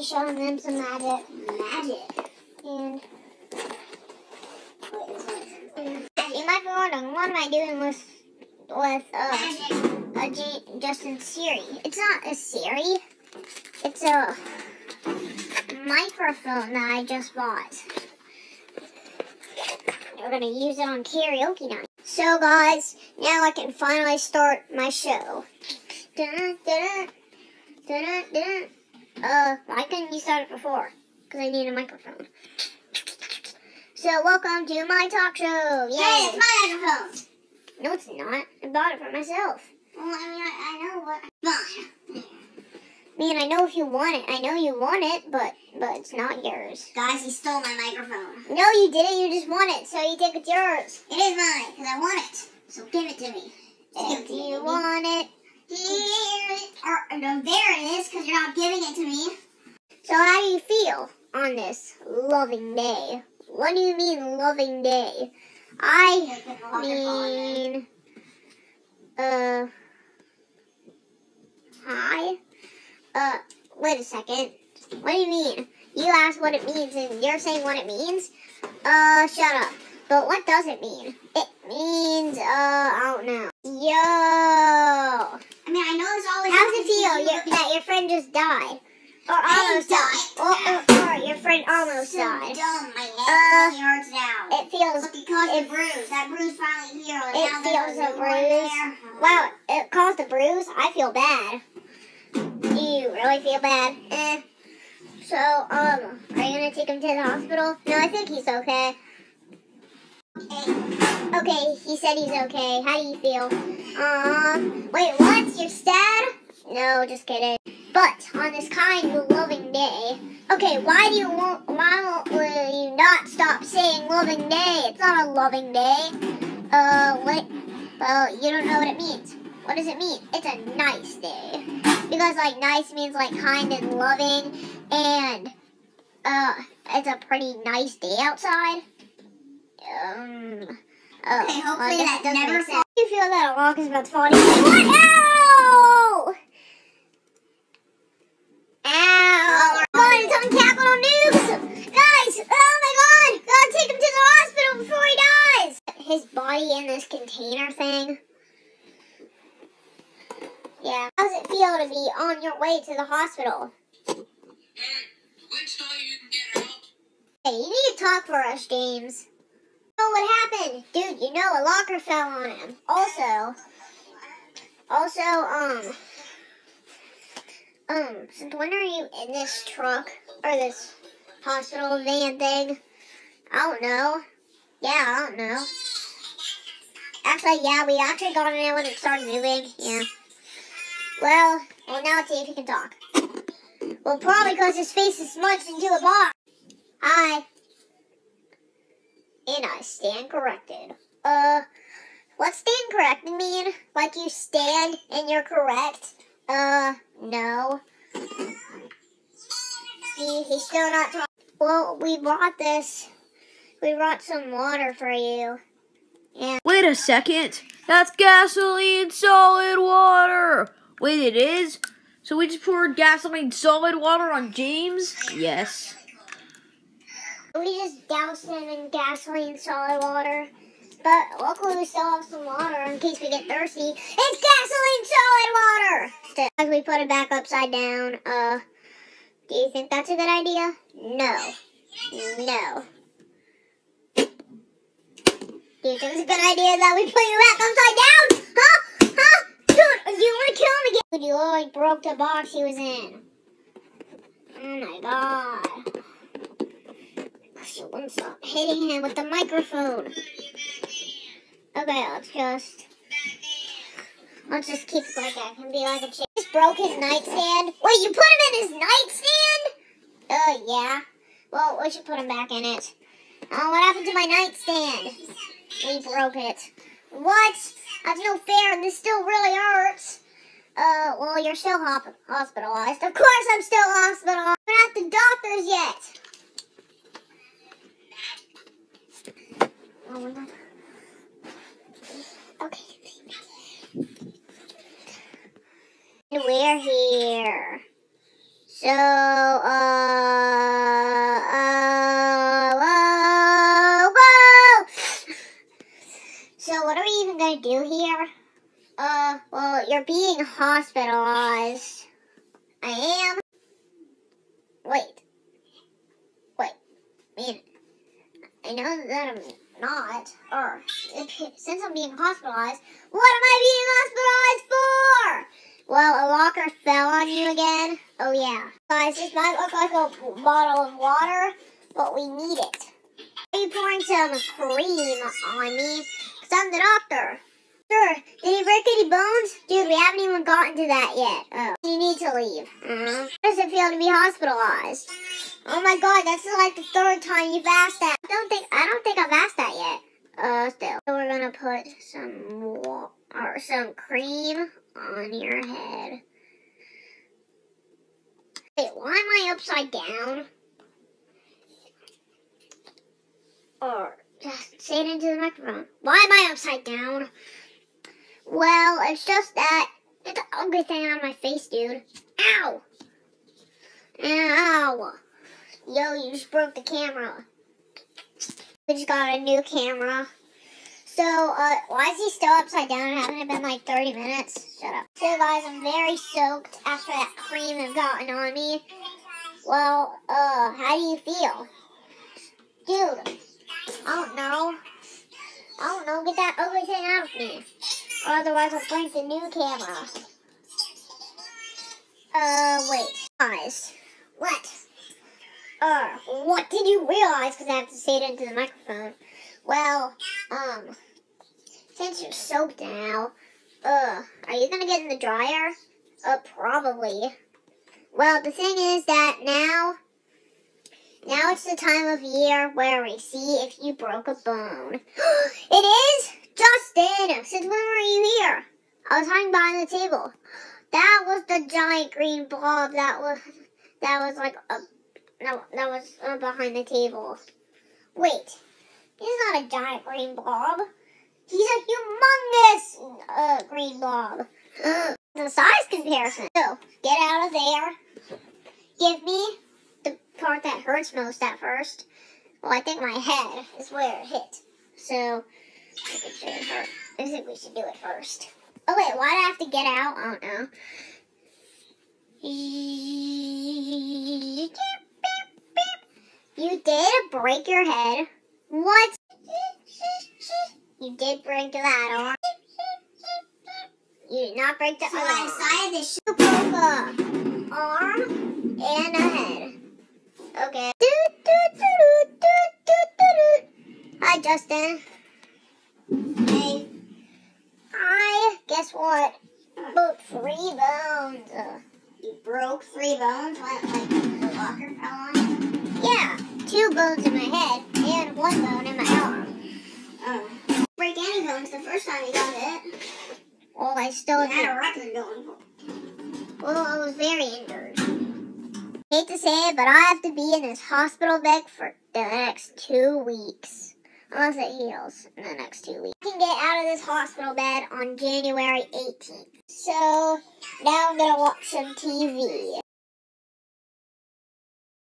Showing them some magic. Magic. And you might be wondering, what am I doing with with uh, a J- Justin Siri? It's not a Siri. It's a microphone that I just bought. We're gonna use it on karaoke night. So guys, now I can finally start my show. Dun, dun, dun. Uh, why couldn't you start it before? Because I need a microphone. So welcome to my talk show. Yay! Hey, it's my microphone. No, it's not. I bought it for myself. Well, I mean, I, I know what. Fine. I mean, I know if you want it. I know you want it, but but it's not yours. Guys, he stole my microphone. No, you didn't. You just want it, so you think it's yours. It is mine, because I want it. So give it to me. Just give it If to me. you want it. Here, or, no, there it is, because you're not giving it to me. So how do you feel on this loving day? What do you mean loving day? I mean, uh, hi. Uh, wait a second. What do you mean? You asked what it means, and you're saying what it means? Uh, shut up. But what does it mean? It means, uh, I don't know. Yo! I mean, I know it's always. How's it happens to feel you, your, but- that your friend just I almost died. Or, your friend almost so died. dumb. My neck Uh, hurts now. It feels But because it- the bruise, that bruise finally healed. It now feels a bruise. Wow, it caused a bruise. I feel bad. Do you really feel bad? Eh. So, um, are you gonna take him to the hospital? No, I think he's okay. Okay, he said he's okay. How do you feel? Uh, wait, what? You're sad? No, just kidding. But on this kind of loving day, okay, why do you want? Why will you not stop saying loving day? It's not a loving day. Uh, what? Well, you don't know what it means. What does it mean? It's a nice day. Because, like, nice means, like, kind and loving. And, uh, it's a pretty nice day outside. Um, oh, Okay, hopefully well, that doesn't never. You feel that a rock is about to fall on you. What? Ow! Ow! Come on, it's on Capital News! Guys! Oh my god! Gotta take him to the hospital before he dies! His body in this container thing. Yeah. How does it feel to be on your way to the hospital? Hey, wait till you can get help. Hey, you need to talk for us, James. Oh, what happened? Dude, you know a locker fell on him. Also, also, um, um, since when are you in this truck or this hospital van thing? I don't know. Yeah, I don't know. Actually, yeah, we actually got in it when it started moving. Yeah. Well, well, now let's see if he can talk. Well, probably because his face is smudged into a box. Hi. And I stand corrected. Uh, what stand corrected mean? Like you stand and you're correct? Uh, no. See, he's still not talking. Well, we brought this. We brought some water for you. Wait a second. That's gasoline solid water. Wait, it is? So we just poured gasoline solid water on James? Yes. We just doused him in gasoline solid water. But luckily we still have some water in case we get thirsty. It's gasoline solid water! As we put it back upside down, uh, do you think that's a good idea? No. No. Do you think it's a good idea that we put you back upside down? Huh? Huh? Dude, you want to kill him again? Dude, you literally broke the box he was in. Oh my god. She wouldn't stop hitting him with the microphone. Okay, let's just let's just keep it like that and be like a chick. Just broke his nightstand. Wait, you put him in his nightstand? Uh, yeah. Well, we should put him back in it. Oh, what happened to my nightstand? We broke it. What? That's no fair. This still really hurts. Uh, well, you're still hospitalized. Of course, I'm still hospitalized. We're not the doctors yet. Oh, we're not. Okay. And we're here. So, uh, hospitalized. I am. Wait. Wait. I mean, I know that I'm not. Or, since I'm being hospitalized, what am I being hospitalized for? Well, a locker fell on you again. Oh, yeah. Guys, this might look like a bottle of water, but we need it. Are you pouring some cream on me? Because I'm the doctor. Sure. Did he break any bones? Dude, we haven't even gotten to that yet. Oh. You need to leave. Uh-huh. How does it feel to be hospitalized? Oh my god, that's like the third time you've asked that. I don't think I don't think I've asked that yet. Uh still. So we're gonna put some wa- or some cream on your head. Wait, why am I upside down? Or just say it into the microphone. Why am I upside down? Well, it's just that it's an ugly thing on my face, dude. Ow! Ow! Yo, you just broke the camera. We just got a new camera. So, uh, why is he still upside down? Haven't it been like 30 minutes? Shut up. So, guys, I'm very soaked after that cream has gotten on me. Well, uh, how do you feel? Dude, I don't know. I don't know. Get that ugly thing out of me. Or otherwise, I'll break the new camera. Uh, wait. Guys, what? Uh, what did you realize? Because I have to say it into the microphone. Well, um, since you're soaked now, uh, are you gonna get in the dryer? Uh, probably. Well, the thing is that now, now it's the time of year where we see if you broke a bone. it is? Justin, since when were you here? I was hiding behind the table. That was the giant green blob that was, that was like a no, that was uh, behind the table. Wait, he's not a giant green blob. He's a humongous uh, green blob. the size comparison. So, get out of there. Give me the part that hurts most at first. Well, I think my head is where it hit. So, I think should hurt. I think we should do it first. Oh, wait, why do I have to get out? I don't know. You did break your head. What? You did break that arm. You did not break the So other I arm. decided to shoot. Broke a uh, arm and a head. Okay. Hi, Justin. Hey. Guess what? Broke three bones. Uh, You broke three bones when like the locker fell on you. yeah, two bones in my head and one bone in my arm. Oh. Break any bones the first time you got hit. Well, I still You had a record going. Well, I was very injured. Hate to say it, but I have to be in this hospital bed for the next two weeks. Unless it heals in the next two weeks. I can get out of this hospital bed on January 18th. So, now I'm gonna watch some TV.